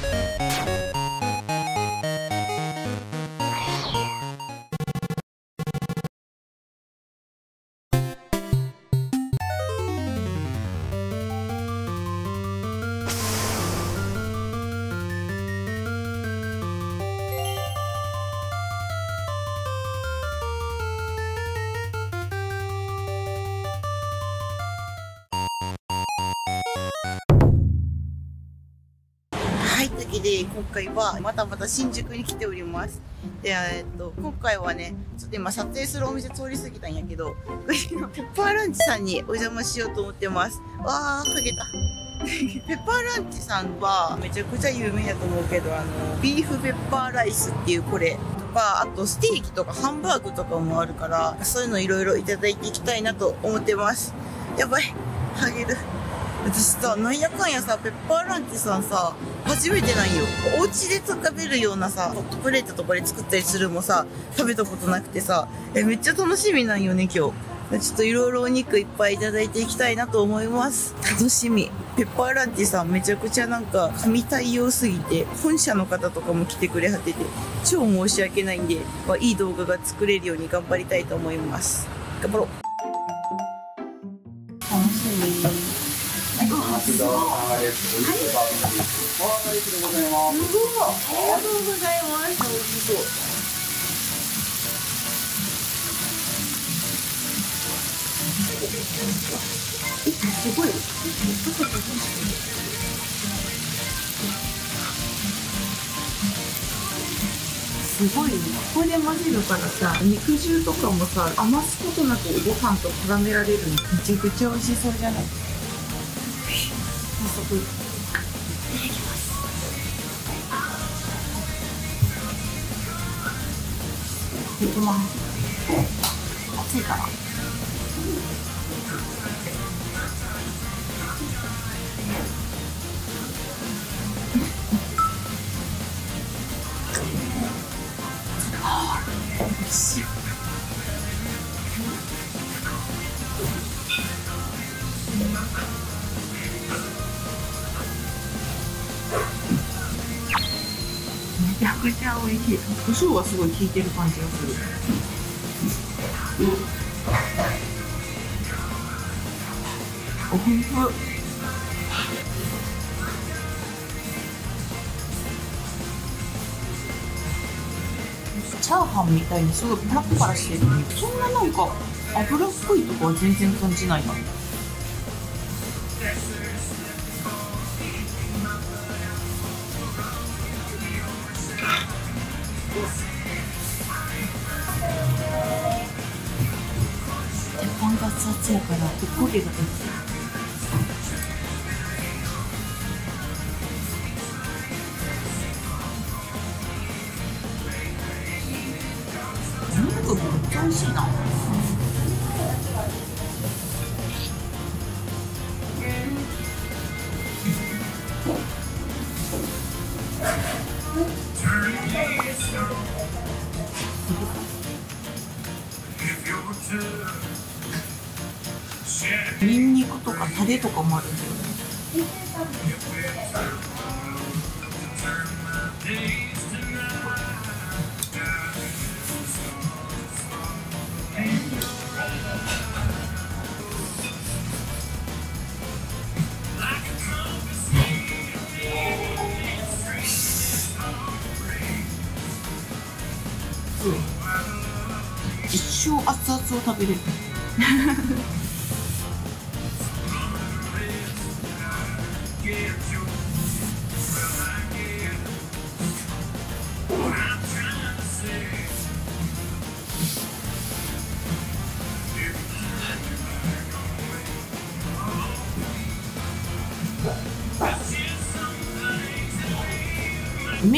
は今回はまたまた新宿に来ております。で、えっと、今回はね、ちょっと今撮影するお店通り過ぎたんやけど、のペッパーランチさんにお邪魔しようと思ってます。わー、かけた。ペッパーランチさんはめちゃくちゃ有名だと思うけど、あの、ビーフペッパーライスっていうこれとか、あとステーキとかハンバーグとかもあるから、そういうのいろいろいただいていきたいなと思ってます。やばい、ハゲる。私さ、なんやかんやさ、ペッパーランチさんさ、初めてなんよ。お家で食べるようなさ、ホットプレートとかで作ったりするもさ、食べたことなくてさ、え、めっちゃ楽しみなんよね、今日。ちょっといろいろお肉いっぱいいただいていきたいなと思います。楽しみ。ペッパーランチさんめちゃくちゃなんか神対応すぎて、本社の方とかも来てくれはってて、超申し訳ないんで、まあ、いい動画が作れるように頑張りたいと思います。頑張ろう。楽しみ。松田さんです。おい。しい。バーガーです。バーガーでござい。ます。すごい。ありがとうござい。ます。美味しそう。え、すごい。すごい。ね。ここで混ぜるからさ、肉汁とかもさ、余すことなくご飯と絡められるの。めちゃくちゃ美味しそうじゃない。いただきます。いきます。熱いから。胡椒がすごい効いてる感じがする。おほんと。チャーハンみたいにすごいパラパラしてるのにそんななんか油っぽいとかは全然感じないな。板が熱やからおこげが出てる。ニンニクとかタレとかもあるん。だよね一生熱々を食べれる。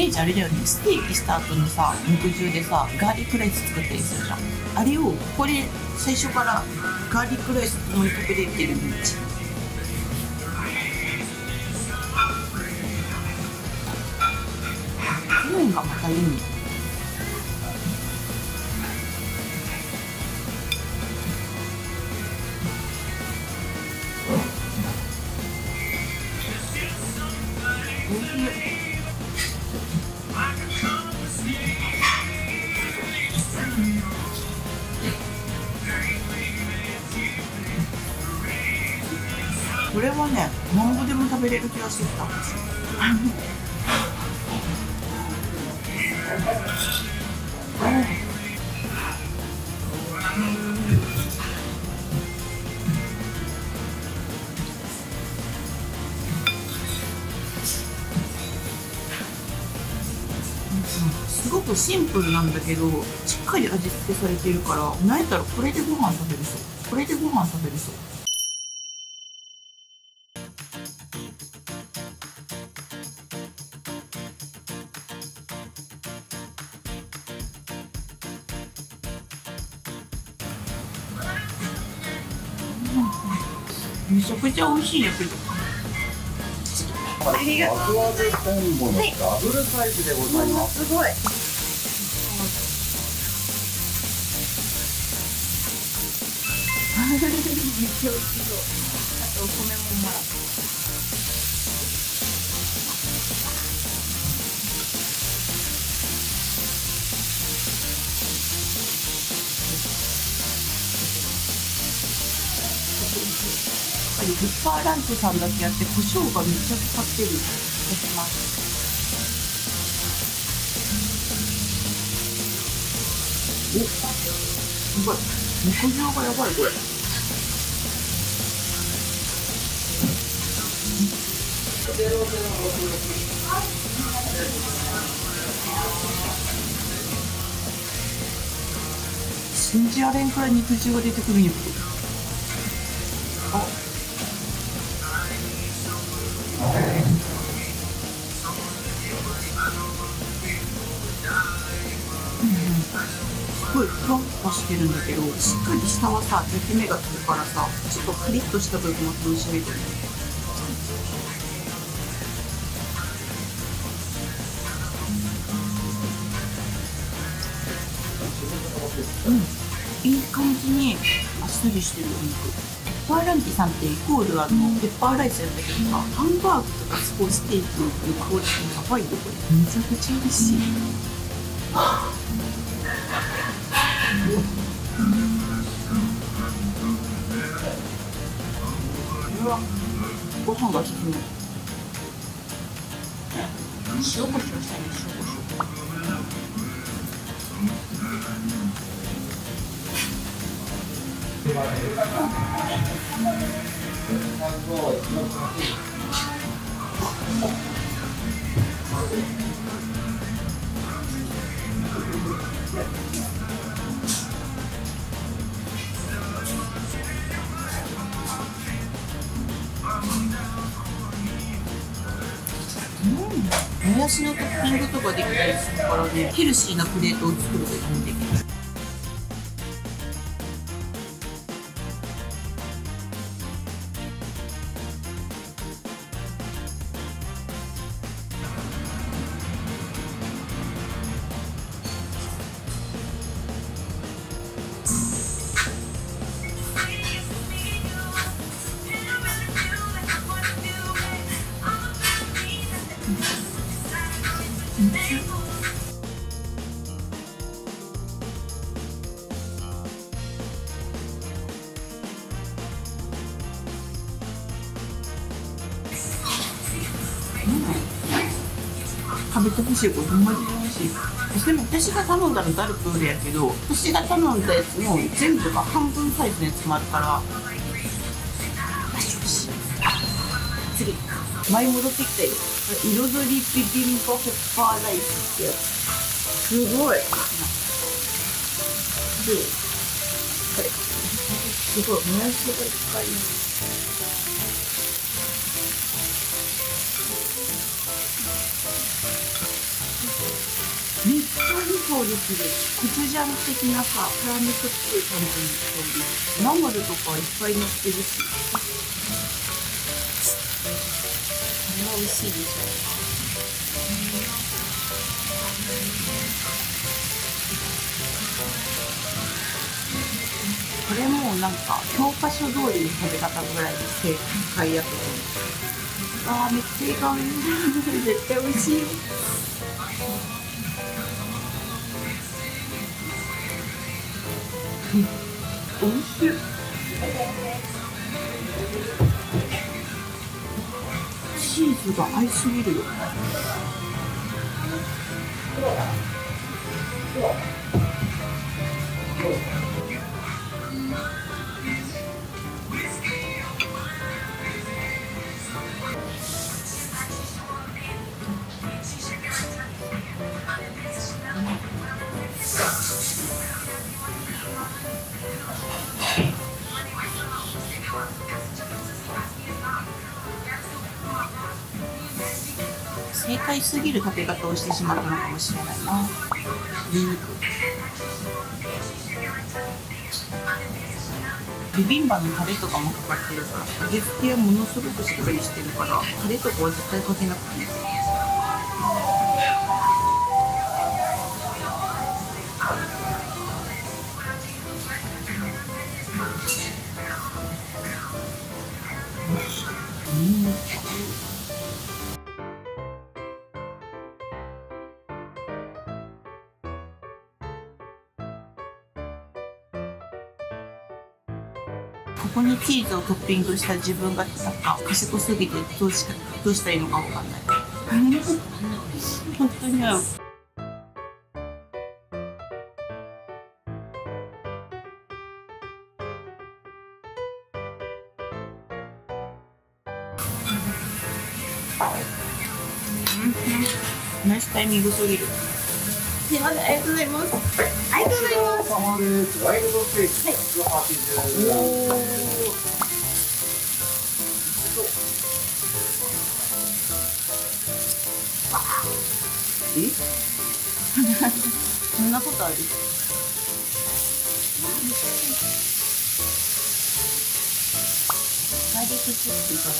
メージあれだよねステーキした後にさ肉汁でさガーリックライス作ったりするじゃん。あれをこれ最初からガーリックライスともに食べれてるイメージ。麺がまたいいね。おいしい。これはね何個でも食べれる気がしてきたすごくシンプルなんだけどしっかり味付けされてるからなんやったらこれでご飯食べるそう。これでご飯食べるそう。めちゃくちゃ美味しいんやけど。ありがとう。アグアグコンボのダブルサイズでございます。すごいめっちゃ美味しそう。あとお米もぱりペッパーランチさんだけやって胡椒がめちゃかかってる気がしますおすごい肉汁がやばいこれ信じられんくら肉汁が出てくるんやけどあすごいふわっとしてるんだけどしっかり下はさ焼き目がつくからさちょっとカリッとした部分も楽しめてる。うん。いい感じにあっさりしてるお肉。パーランチさんってイコールあのペッパーライスやったけどさハンバーグとかスコーステーキのクオリティやばいよこれめちゃくちゃ美味しい、うわご飯が進む塩コショウしたいね塩コショウもやしのトッピングとかできたりするからね。ヘルシーなプレートを作ることもできる食べてほしい。これほんまに美味しい。でも私が頼んだのダルプールやけど私が頼んだやつの全部が半分サイズのやつもあるからよしよし次前戻ってきたよ彩りビビンバペッパーライスってやつすごい。でこれすごい。もやしがい。っぱい。めっちゃいい香りするコチュジャン的なさ辛味噌っぽい感じの香りナムルとかいっぱい乗ってるしこれは美味しいでしょこれもなんか教科書通りの食べ方ぐらいで正解やと思う。あーめっちゃいい香り。絶対美味しいおいしい。チーズが合いすぎるよ。よ正解すぎる食べ方をしてしまったのかもしれないな。ニンニクビビンバのタレとかもかかってるから揚げ付けはものすごくしっかりしてるからタレとかは絶対かけなくていい。トッピングした自分がなんか賢すぎてどうしどうしたらいいのかわかんない。本当に。合うナイスタイミングすぎる。すいません。ありがとうございます。ありがとうございます。様です。ワイルドステーキ180円。え そんなことある？ガーリックチップいかが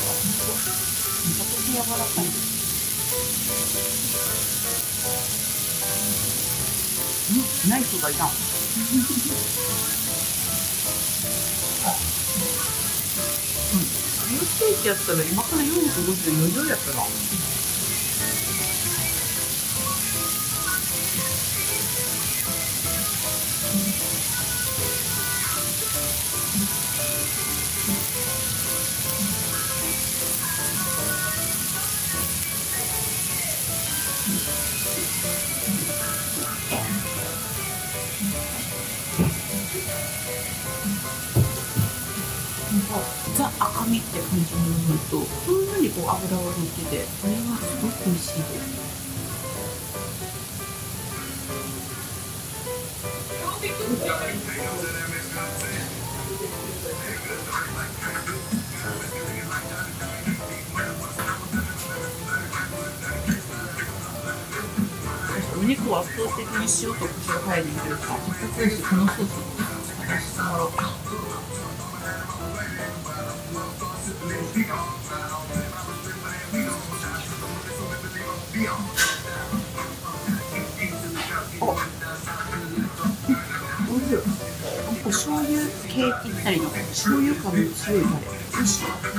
めちゃくちゃ柔らかいうんナイフがいたうん。ステーキやったら今から450円無料やったなとほんのりこう油が乗ってこれはすごく美味しいですお肉は圧倒的に塩と胡椒入るというか、せっかくだしこのソースを探してもらおう。おったら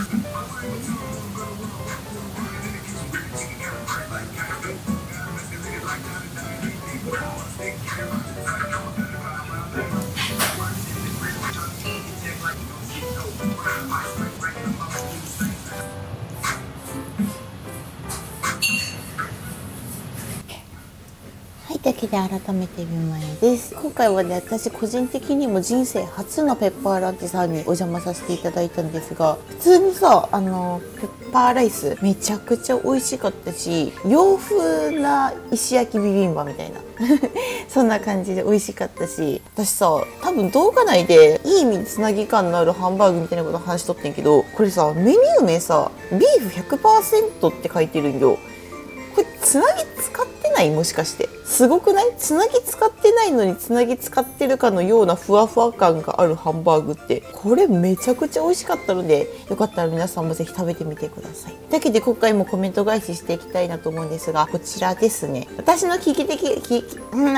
で改めてビマヤです。今回はね、私個人的にも人生初のペッパーランチさんにお邪魔させていただいたんですが、普通にさ、あの、ペッパーライスめちゃくちゃ美味しかったし、洋風な石焼きビビンバみたいな。そんな感じで美味しかったし、私さ、多分動画内でいい意味でつなぎ感のあるハンバーグみたいなこと話しとってんけど、これさ、メニュー名さ、ビーフ100%って書いてるんよ。これつなぎ使ってないもしかして。すごくない？つなぎ使ってないのにつなぎ使ってるかのようなふわふわ感があるハンバーグって。これめちゃくちゃ美味しかったのでよかったら皆さんも是非食べてみてください。だけで今回もコメント返ししていきたいなと思うんですがこちらですね。私の危機的きうん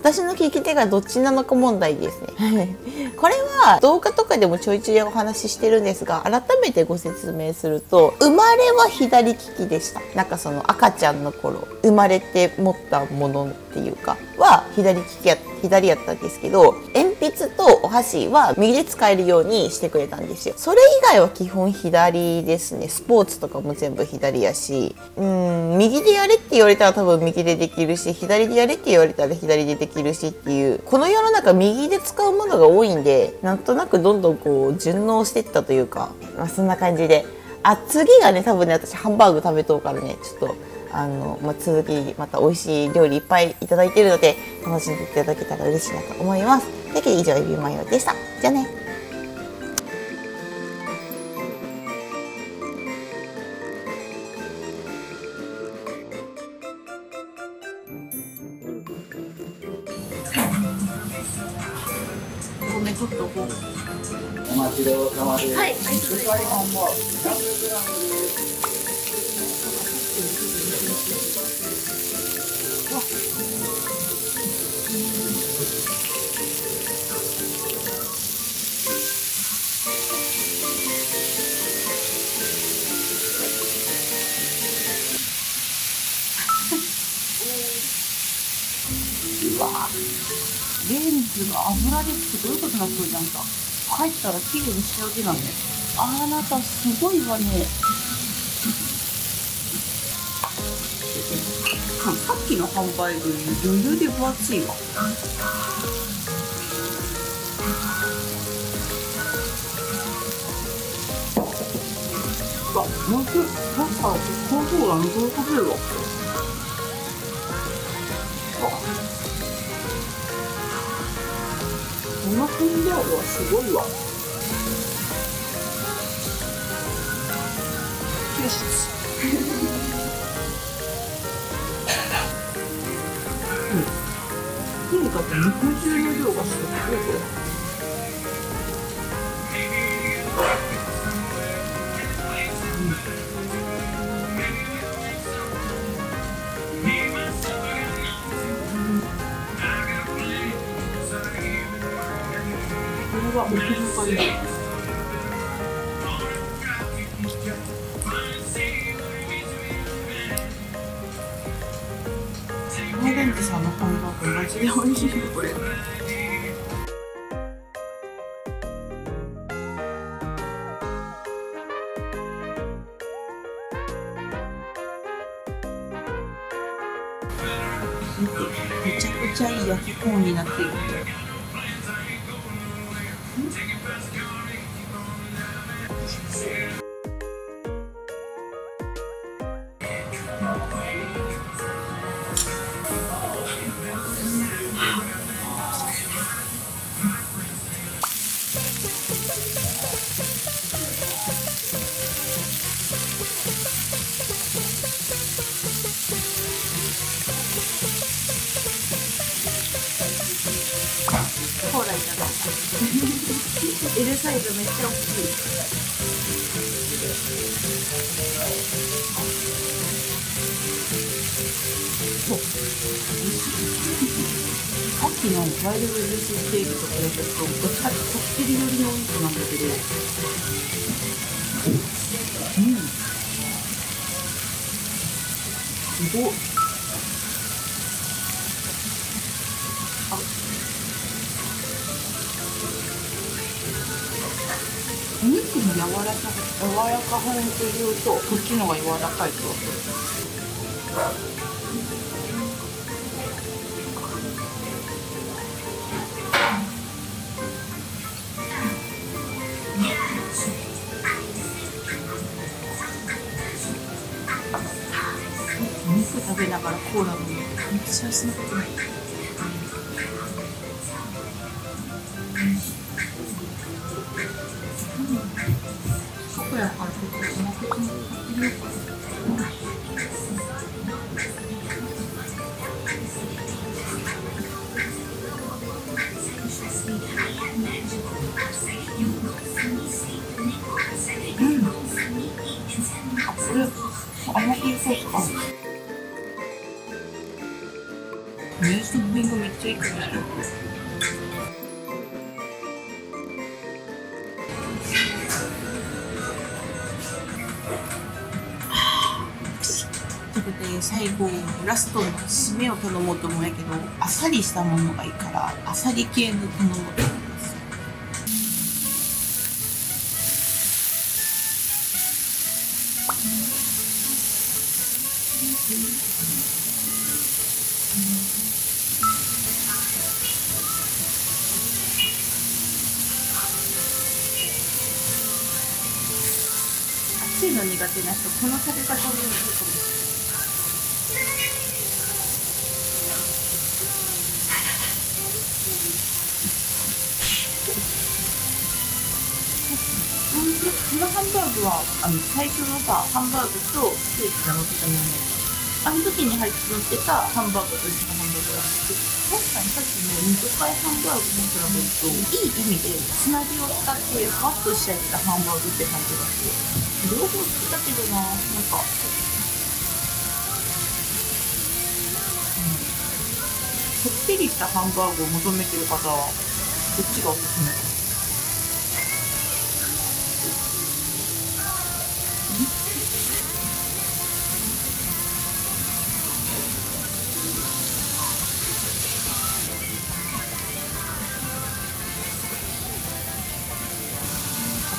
私の利き手がどっちなのか問題ですね。これは動画とかでもちょいちょいお話ししてるんですが改めてご説明すると生まれは左利きでした。なんかその赤ちゃんの頃生まれて持ったものっていうかは左利きや左やったんですけど鉛筆とお箸は右で使えるようにしてくれたんですよ。それ以外は基本左ですね。スポーツとかも全部左やしうん右でやれって言われたら多分右でできるし左でやれって言われたら左でできるしっていうこの世の中右で使うものが多いんでなんとなくどんどんこう順応していったというか、まあ、そんな感じで。あ次がね多分ね私ハンバーグ食べとうからねちょっとあの、まあ、続きまた美味しい料理いっぱいいただいているので楽しんでいただけたら嬉しいなと思います。というわけで以上エビマヨでした。じゃあね。レンズが油ですってどういうことなってるじゃんか帰ったら綺麗に仕上げなんねあなたすごいわね。さっきの販売分余裕で分厚いわ。うわもうちょっとパスタコントローラーのどう食べるわ。の分量はすごいわ。よし。うん。とにかく肉汁の量がすごいこれ。は奥深いな。マレンジさんのハンバーグマジで美味しいよこれ。見てめちゃくちゃいい焼きコーンになってる。そうさっきのワイルドジュースステーキと比べるとどっちかってとこってり寄りのお肉なん。だけどうんすごっ柔らか柔らかさで言うとこっちの方が柔らかいとお肉食べながらコーラ飲むってめっちゃ幸せなことないということで最後ラストの締めを頼もうと思うんやけどあっさりしたものがいいからあっさり系の頼もうと思います熱いの苦手な人この食べ方もいいかもしこのハンバーグはあの最初のさハンバーグとステーキが乗ってたものあの時に入って乗ってたハンバーグと一緒のハンバーグだけど確かにさっきの肉塊ハンバーグに比べるといい意味でつなぎを使ってふわっとしちゃったハンバーグって感じがして両方好きだけどななんかこってりしたハンバーグを求めてる方はこっちがおすすめか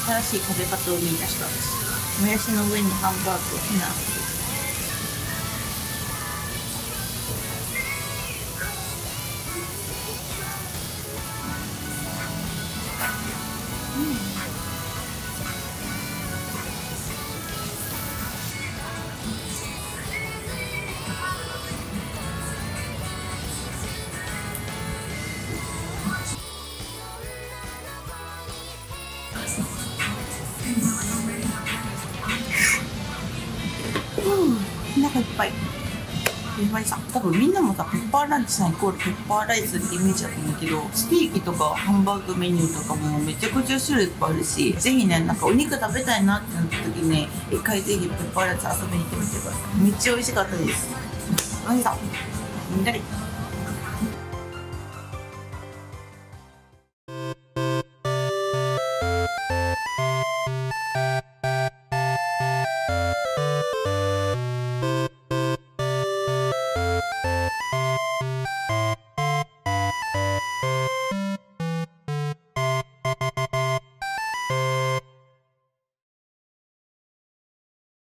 新しい食べ方を見出したんです。もやしの上にハンバーグをひな。するお腹いっぱいやっぱりさ多分みんなもさペッパーランチさんイコールペッパーライスってイメージだと思うけどステーキとかハンバーグメニューとかもめちゃくちゃ種類いっぱいあるしぜひねなんかお肉食べたいなってなった時に一回ぜひペッパーランチ遊びに行ってみてください。めっちゃ美味しかったです。おいしさみんなで。